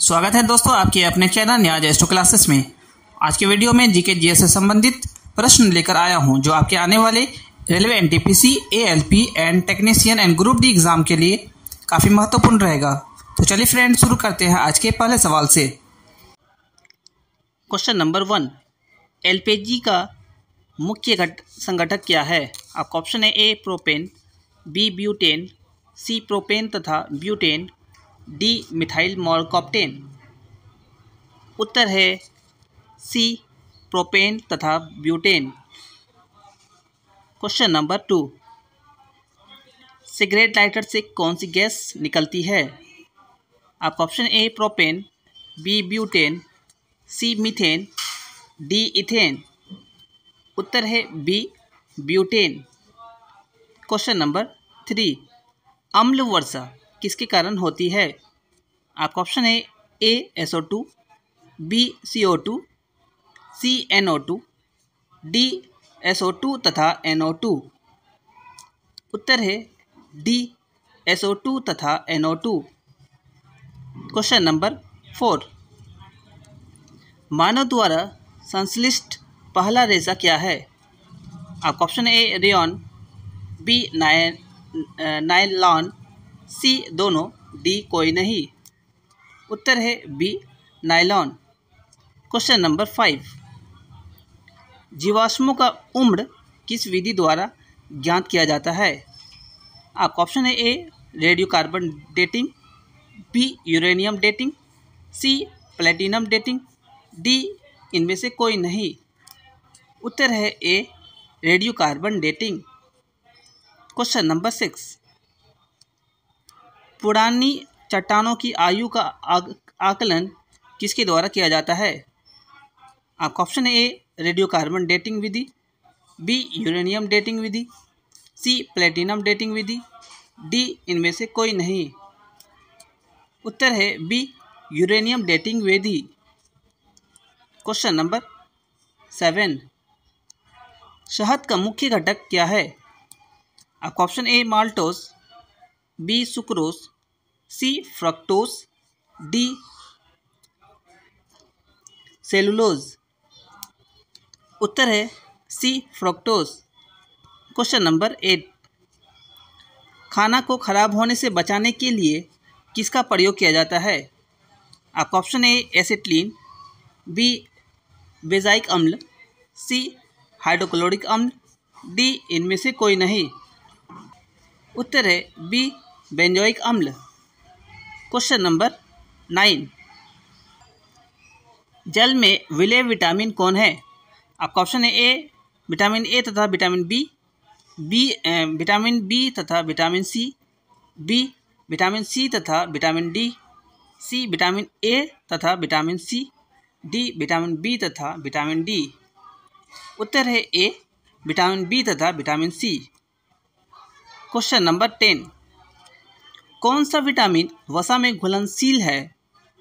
स्वागत है दोस्तों आपके अपने चैनल न्याज एस्टो क्लासेस में। आज के वीडियो में जीके जीएस से संबंधित प्रश्न लेकर आया हूँ, जो आपके आने वाले railway N NTPC ALP and technician and group D exam के लिए काफ़ी महत्वपूर्ण रहेगा। तो चलिए फ्रेंड शुरू करते हैं आज के पहले सवाल से। क्वेश्चन नंबर वन एलपीजी का मुख्य घट संगठक क्या है? आपका ऑप्शन है A propane B butane C propane तथा ब्यूटेन डी मिथाइल मॉलकॉप्टेन उत्तर है सी प्रोपेन तथा butane question number two cigarette lighter से कौन सी गैस निकलती है? आपका option A propane B butane C methane D ethane उत्तर है B butane question number three अम्ल वर्षा। किसके कारण होती है? आपका ऑप्शन है A S O two B C O two C N O two D S O two तथा एन ओ टू उत्तर है डी एस ओ टू तथा N O two question number four मानव द्वारा संश्लिष्ट पहला रेशा क्या है? आपका option A rayon B nine nylon C दोनों, डी कोई नहीं। उत्तर है B nylon question number five. जीवाश्मों का उम्र किस विधि द्वारा ज्ञात किया जाता है? आपका ऑप्शन है A, radio carbon dating, B, uranium dating, C, platinum dating, D, इनमें से कोई नहीं। उत्तर है A, radio carbon dating. Question number six. पुरानी चट्टानों की आयु का आकलन किसके द्वारा किया जाता है? आपका option A, radio carbon dating Vidhi, B, uranium dating विधि, सी, प्लेटिनम डेटिंग विधि, डी, इनमें से कोई नहीं। उत्तर है बी, यूरेनियम डेटिंग विधि। Question number seven. शहद का मुख्य घटक क्या है? आपका option A maltose B sucrose, C fructose, D cellulose. उत्तर है C fructose. Question number eight. खाना को खराब होने से बचाने के लिए किसका प्रयोग किया जाता है? आपका option A, acetylene, B, benzoic अम्ल, सी, हाइड्रोक्लोरिक अम्ल, डी, इनमें से कोई नहीं। उत्तर है बी बेंजोइक अम्ल। क्वेश्चन नंबर नाइन जल में विलय विटामिन कौन है? आपका ऑप्शन है ए विटामिन ए तथा vitamin B B vitamin B तथा vitamin C B vitamin C तथा vitamin D C vitamin A तथा vitamin C D vitamin B तथा विटामिन डी उत्तर है ए विटामिन बी तथा vitamin C question number ten कौन सा विटामिन वसा में घुलनशील है?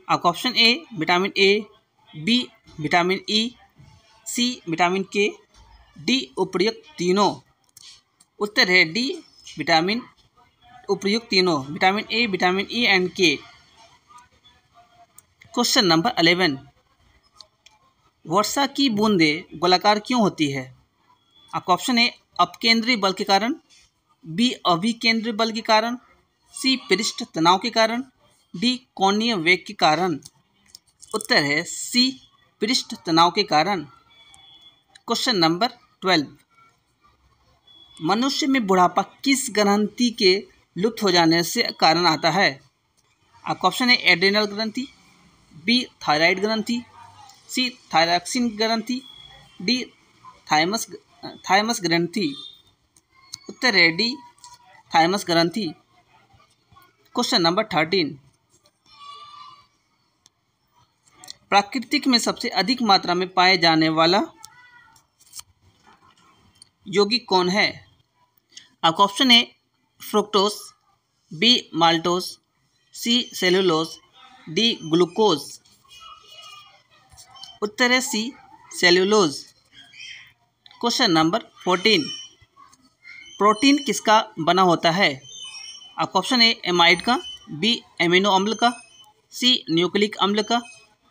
आपका option A vitamin A B vitamin E C vitamin K D उपयुक्त तीनों। उत्तर है डी विटामिन उपयुक्त तीनों, vitamin A vitamin E and K question number eleven वर्षा की बूंदें गोलाकार क्यों होती है? आपका ऑप्शन है अपकेंद्रीय बल के कारण बी अभिकेंद्रीय बल के कारण सी पृष्ठ तनाव के कारण, डी कोणीय वेग के कारण। उत्तर है सी पृष्ठ तनाव के कारण। Question number twelve. मनुष्य में बुढ़ापा किस ग्रंथि के लुप्त हो जाने से कारण आता है? आपका ऑप्शन है एड्रेनल ग्रंथि, बी थायराइड ग्रंथि, सी थायरॉक्सिन ग्रंथि, डी थाइमस थाइमस ग्रंथि। उत्तर है डी थाइमस ग्रंथि। Question number thirteen. प्राकृतिक में सबसे अधिक मात्रा में पाए जाने वाला यौगिक कौन है? आपका ऑप्शन है fructose B maltose C cellulose D glucose उत्तर है C cellulose question number fourteen. Protein किसका बना होता है? आपका ऑप्शन ए एमाइड का बी एमिनो अम्ल का सी न्यूक्लिक अम्ल का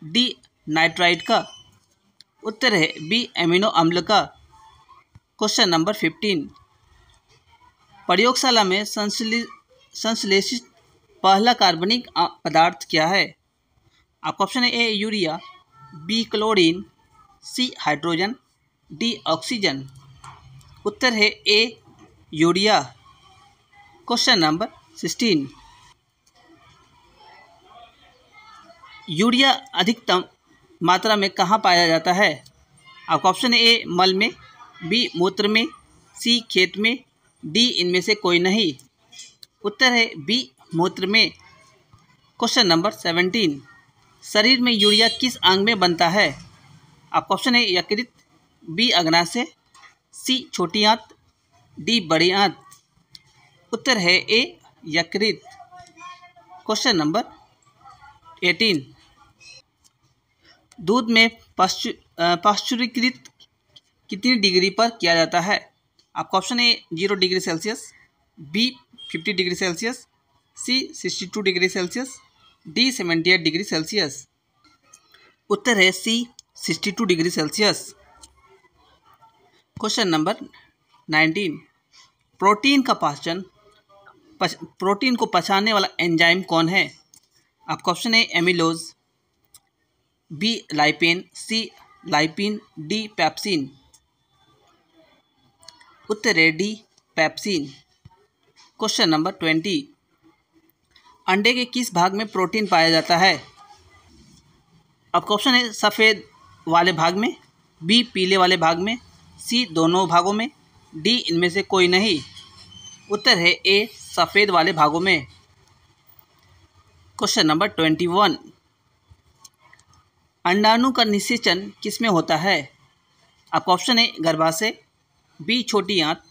डी नाइट्राइड का। उत्तर है बी एमिनो अम्ल का। क्वेश्चन नंबर फिफ्टीन प्रयोगशाला में संश्लेषित पहला कार्बनिक पदार्थ क्या है? आपका ऑप्शन है A urea B chlorine C hydrogen D oxygen उत्तर है A urea question number sixteen. Urea अधिकतम मात्रा में कहाँ पाया जाता है? आपका ऑप्शन ए मल में बी मूत्र में सी खेत में डी इनमें से कोई नहीं। उत्तर है बी मूत्र में। क्वेश्चन नंबर सेवेंटीन शरीर में यूरिया किस अंग में बनता है? आपका ऑप्शन है यकृत बी अग्नाशय सी छोटी आंत डी बड़ी आंत। उत्तर है ए यकृत। क्वेश्चन नंबर एटीन दूध में पाश्चुरीकृत कितनी डिग्री पर किया जाता है? आपका option A zero degree Celsius, B fifty degree Celsius, C sixty two degree Celsius, D seventy eight degree Celsius. उत्तर है C sixty two degree Celsius. Question number nineteen protein का पाचन पच, प्रोटीन को पचाने वाला एंजाइम कौन है? आपका ऑप्शन है amylose B lipase C lipin D pepsin. उत्तर है D pepsin. Question number twenty. अंडे के किस भाग में प्रोटीन पाया जाता है? आपका ऑप्शन है सफ़ेद वाले भाग में बी पीले वाले भाग में सी दोनों भागों में डी इनमें से कोई नहीं। उत्तर है ए सफ़ेद वाले भागों में? क्वेश्चन नंबर ट्वेंटी वन अंडाणु का निषेचन किसमें होता है? आपका ऑप्शन है गर्भाशय बी छोटी आंत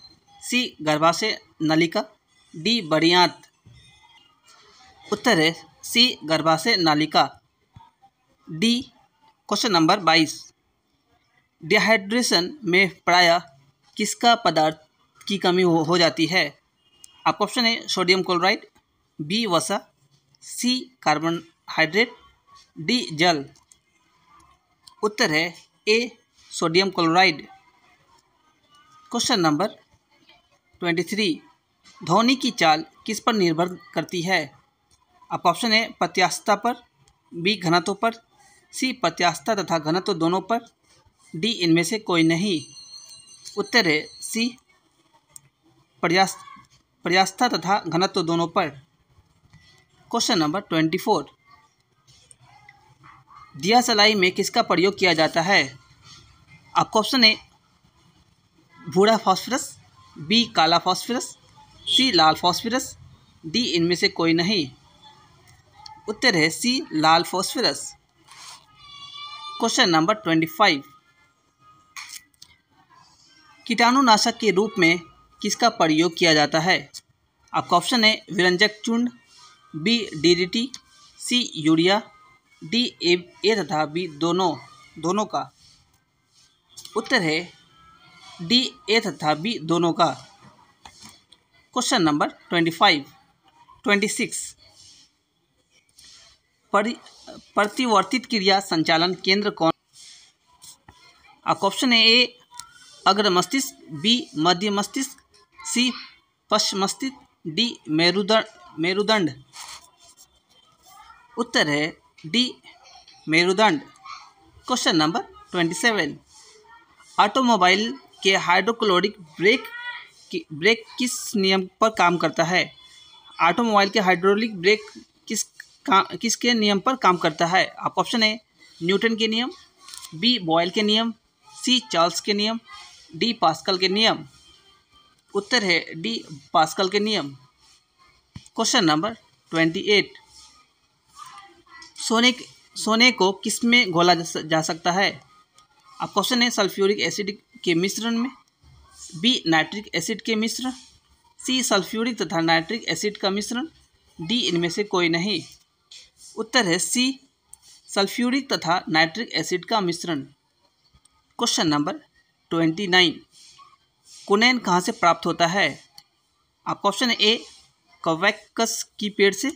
सी गर्भाशय नलिका डी बड़ी आंत. उत्तर है सी गर्भाशय नालिका डी क्वेश्चन नंबर बाईस. डिहाइड्रेशन में प्रायः किसका पदार्थ की कमी हो, हो जाती है? आपका ऑप्शन है सोडियम क्लोराइड बी वसा सी कार्बन हाइड्रेट डी जल। उत्तर है A sodium chloride question number twenty three ध्वनि की चाल किस पर निर्भर करती है? आपका ऑप्शन है प्रत्यास्थता पर बी घनत्व पर सी प्रत्यास्थता तथा घनत्व दोनों पर डी इनमें से कोई नहीं। उत्तर है सी प्रयास्था तथा घनत्व दोनों पर। क्वेश्चन नंबर ट्वेंटी फोर दिया सलाई में किसका प्रयोग किया जाता है? आपका ऑप्शन है भूरा फॉस्फरस बी काला फॉस्फरस सी लाल फॉस्फरस डी इनमें से कोई नहीं। उत्तर है सी लाल phosphorus question number twenty five कीटाणुनाशक के रूप में किसका प्रयोग किया जाता है? आपका ऑप्शन है विरंजक चूर्ण B DDT C urea D A, A तथा बी दोनों दोनों का। उत्तर है डी ए तथा बी दोनों का। Question number twenty five twenty six. प्रतिवर्तित क्रिया संचालन केंद्र कौन? आपका ऑप्शन है ए अग्र मस्तिष्क बी मध्य मस्तिष्क सी पश्चिम मस्तिष्क डी मेरुदंड मेरुदंड। उत्तर है D मेरुदंड। Question number twenty seven automobile के हाइड्रोक्लोरिक ब्रेक की ब्रेक किस नियम पर काम करता है? ऑटोमोबाइल के हाइड्रोलिक ब्रेक किस का, किसके नियम पर काम करता है? आप ऑप्शन है न्यूटन के नियम बी बॉयल के नियम सी चार्ल्स के नियम डी पास्कल के नियम। उत्तर है डी, पास्कल के नियम। Question number twenty eight. सोने सोने को किसमें घोला जा सकता है? अब क्वेश्चन है सल्फ्यूरिक एसिड के मिश्रण में। बी, नाइट्रिक एसिड के मिश्रण। सी, सल्फ्यूरिक तथा नाइट्रिक एसिड का मिश्रण। डी, इनमें से कोई नहीं। उत्तर है सी, सल्फ्यूरिक तथा नाइट्रिक एसिड का मिश्रण। Question number twenty nine. कुनैन कहाँ से प्राप्त होता है? आपका ऑप्शन है ए कवैक्कस की पेड़ से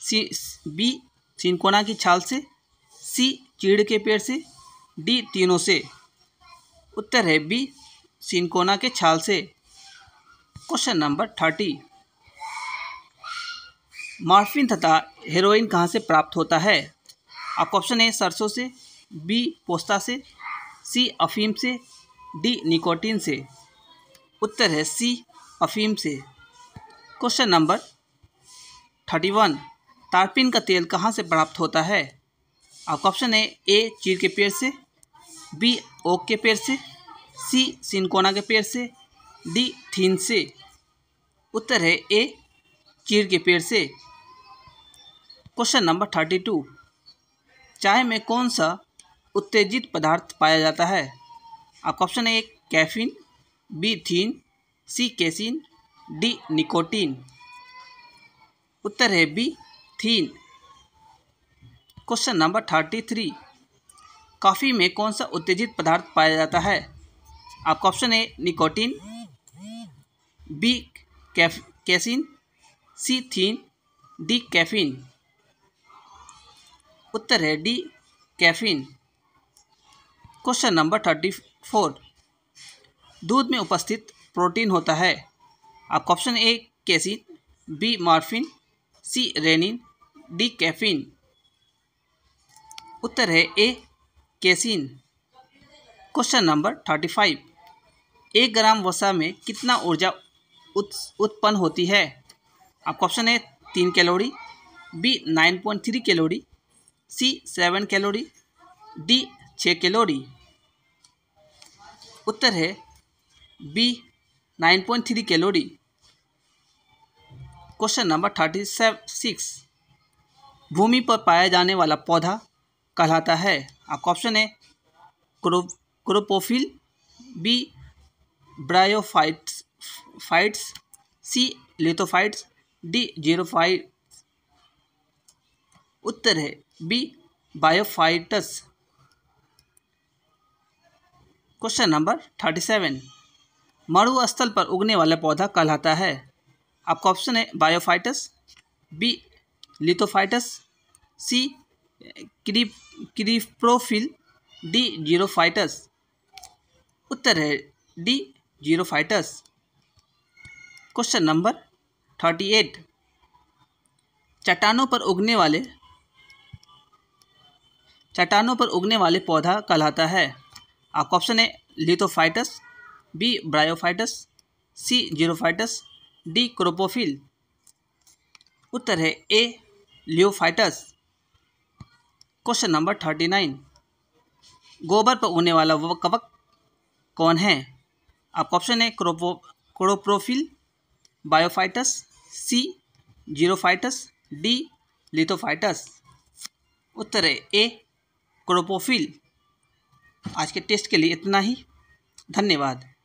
सी बी सिनकोना की छाल से सी चीड़ के पेड़ से डी तीनों से। उत्तर है बी सिनकोना के छाल से। क्वेश्चन नंबर थर्टी मार्फिन तथा हेरोइन कहाँ से प्राप्त होता है? आपका ऑप्शन ए सरसों से बी पोस्ता से सी अफीम से डी निकोटीन से। उत्तर है सी, अफीम से। क्वेश्चन नंबर थर्टी वन तारपीन का तेल कहाँ से प्राप्त होता है? आपका ऑप्शन है ए चीर के पेड़ से बी ओक के पेड़ से सी सिनकोना के पेड़ से डी थीन से। उत्तर है ए चीर के पेड़ से। क्वेश्चन नंबर थर्टी टू चाय में कौन सा उत्तेजित पदार्थ पाया जाता है? आपका ऑप्शन है A caffeine B theine C casein, D nicotine. उत्तर है B theine question number thirty three. Coffee में कौन सा उत्तेजित पदार्थ पाया जाता है? आपका ऑप्शन है nicotine, B Kaif, casein, C theine, D caffeine. उत्तर है D caffeine. Question number thirty four. दूध में उपस्थित प्रोटीन होता है। आपका option A, casein, B, morphine, C, rennin, D, caffeine. उत्तर है A, casein. Question number thirty five. एक ग्राम वसा में कितना ऊर्जा उत्पन्न होती है? आपका ऑप्शन है तीन calorie, B, nine point three calorie, C, seven calorie, D छः कैलोरी। उत्तर है B nine point three calorie question number thirty six भूमि पर पाया जाने वाला पौधा कहलाता है। आपका ऑप्शन है क्रो, क्रोपोफिल बी ब्रायोफाइट्स, फाइट्स सी लिथोफाइट्स डी जीरोफाइट उत्तर है B bryophytes. Question number thirty seven मरुस्थल पर उगने वाला पौधा कहलाता है। आपका ऑप्शन है बायोफाइटस बी लिथोफाइटस सी क्रीप क्रीप्रोफिल डी जीरोफाइटस उत्तर है D xerophytes question number thirty eight चट्टानों पर उगने वाले चट्टानों पर उगने वाले पौधा कहलाता है। आपका ऑप्शन है lithophytes B bryophytes, C xerophytes, D coprophil. उत्तर है A lithophytes. Question number thirty nine. गोबर पर उगने वाला वह कवक कौन है? आपका ऑप्शन है क्रोपो क्रोप्रोफिल, बायोफाइटस, सी जीरोफाइटस, डी लिथोफाइटस। उत्तर है ए क्रोपोफिल। आज के टेस्ट के लिए इतना ही। धन्यवाद।